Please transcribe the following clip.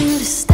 to stay.